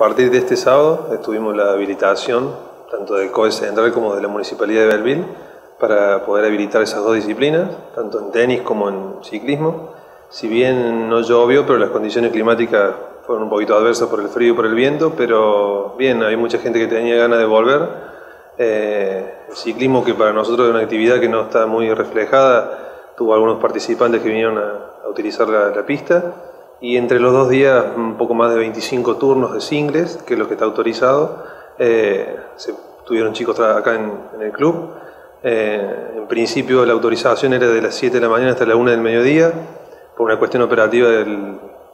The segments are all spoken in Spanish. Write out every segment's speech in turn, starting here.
partir de este sábado tuvimos la habilitación tanto del COE Central como de la Municipalidad de Belville para poder habilitar esas dos disciplinas, tanto en tenis como en ciclismo. Si bien no llovió, pero las condiciones climáticas fueron un poquito adversas por el frío y por el viento, pero bien, hay mucha gente que tenía ganas de volver. Eh, el ciclismo, que para nosotros es una actividad que no está muy reflejada, tuvo algunos participantes que vinieron a, utilizar la pista y entre los dos días un poco más de 25 turnos de singles, que es lo que está autorizado. Eh, se tuvieron chicos acá en, el club. Eh, en principio la autorización era de las 7 de la mañana hasta la 1 del mediodía. Por una cuestión operativa de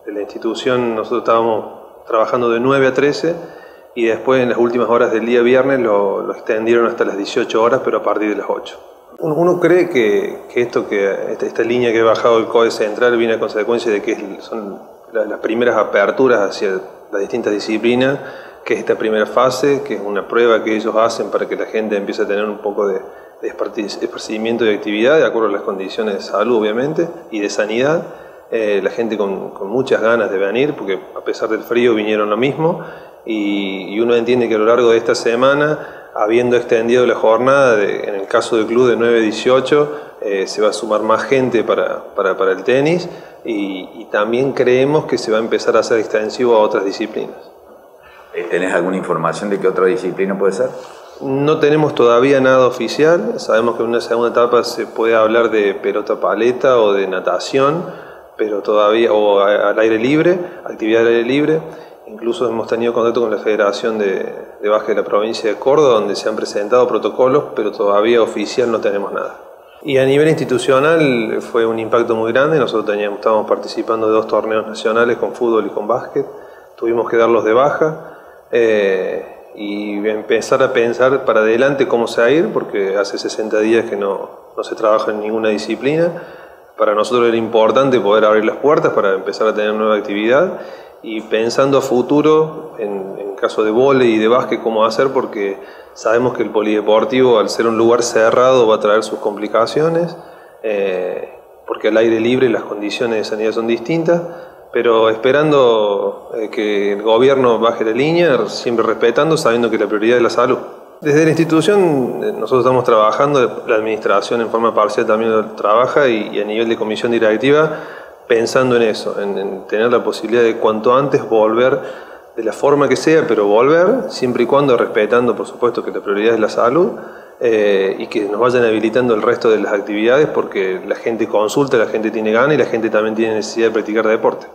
la institución nosotros estábamos trabajando de 9 a 13 y después en las últimas horas del día viernes lo, extendieron hasta las 18 horas, pero a partir de las 8. Uno cree que, esto que esta, línea que ha bajado el COE central viene a consecuencia de que son las primeras aperturas hacia las distintas disciplinas, que es esta primera fase, que es una prueba que ellos hacen para que la gente empiece a tener un poco de, esparcimiento de actividad, de acuerdo a las condiciones de salud, obviamente, y de sanidad. Eh, la gente con, muchas ganas de venir, porque a pesar del frío vinieron lo mismo, y uno entiende que a lo largo de esta semana habiendo extendido la jornada, en el caso del club de 9-18, eh, se va a sumar más gente para, el tenis y, también creemos que se va a empezar a hacer extensivo a otras disciplinas. Eh, ¿Tenés alguna información de qué otra disciplina puede ser? No tenemos todavía nada oficial, sabemos que en una segunda etapa se puede hablar de pelota paleta o de natación, pero todavía, o al aire libre, actividad al aire libre. Incluso hemos tenido contacto con la Federación de, de Baja de la provincia de Córdoba, donde se han presentado protocolos, pero todavía oficial no tenemos nada. Y a nivel institucional fue un impacto muy grande. Nosotros teníamos, estábamos participando de dos torneos nacionales con fútbol y con básquet. Tuvimos que darlos de baja eh, y empezar a pensar para adelante cómo se va a ir, porque hace 60 días que no, no se trabaja en ninguna disciplina. Para nosotros era importante poder abrir las puertas para empezar a tener nueva actividad y pensando a futuro, en, caso de vole y de básquet, cómo hacer, porque sabemos que el polideportivo, al ser un lugar cerrado, va a traer sus complicaciones, eh, porque al aire libre las condiciones de sanidad son distintas, pero esperando eh, que el gobierno baje la línea, siempre respetando, sabiendo que la prioridad es la salud. Desde la institución eh, nosotros estamos trabajando, la administración en forma parcial también trabaja y a nivel de comisión directiva pensando en eso, en, tener la posibilidad de cuanto antes volver de la forma que sea, pero volver, siempre y cuando respetando, por supuesto, que la prioridad es la salud eh, y que nos vayan habilitando el resto de las actividades porque la gente consulta, la gente tiene ganas y la gente también tiene necesidad de practicar deporte.